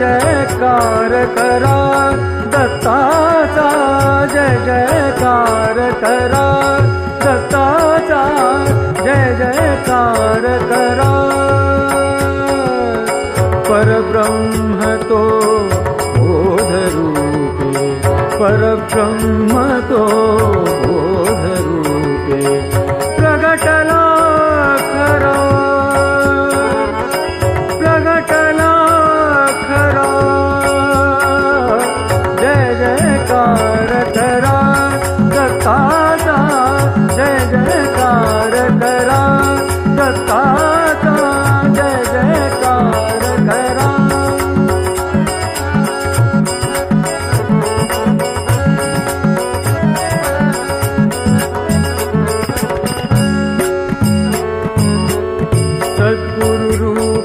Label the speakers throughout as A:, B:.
A: करा दत्ताचा जय जयकार करा दत्ताचा जय जयकार करा। परब्रह्म तो बोधरूपे परब्रह्म तो बोधरूपे प्रगटला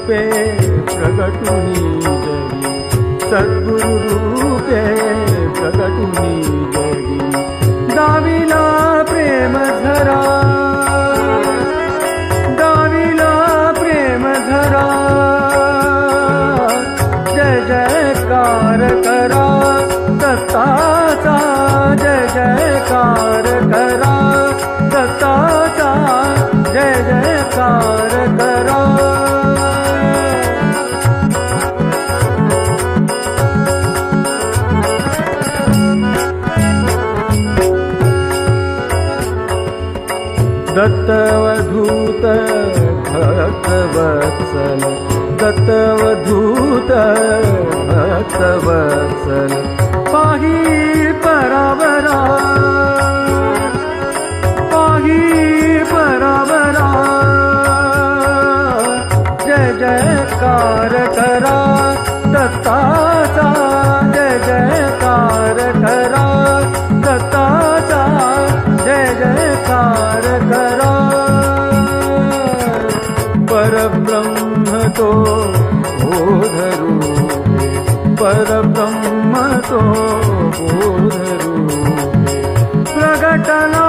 A: रूपे प्रगटुनी जगी। सद्गुरु रूपे प्रगटुनी जगी। दाविला प्रेम धरा। दाविला प्रेम धरा। जय जयकार करा। दत्ताचा जय जयकार करा। दत्ताचा दत्तवधूत भक्तवत्सल दत्तवधूत भक्तवत्सल। पाही परावरा पाही परावरा। जय जयकार करा दत्ताचा, जय जयकार करा दत्ताचा, जय जयकार करा तो बोधरूपे परब्रह्म तो बोधरूपे प्रगटना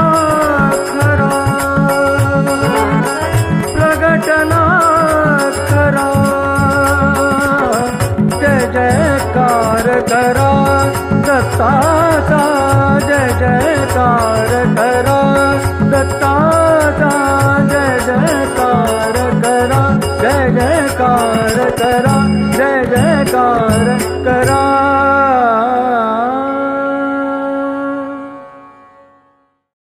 A: खरा प्रगटना खरा जय जयकार करा दत्ताचा जय जयकार करा दत्ताचा करा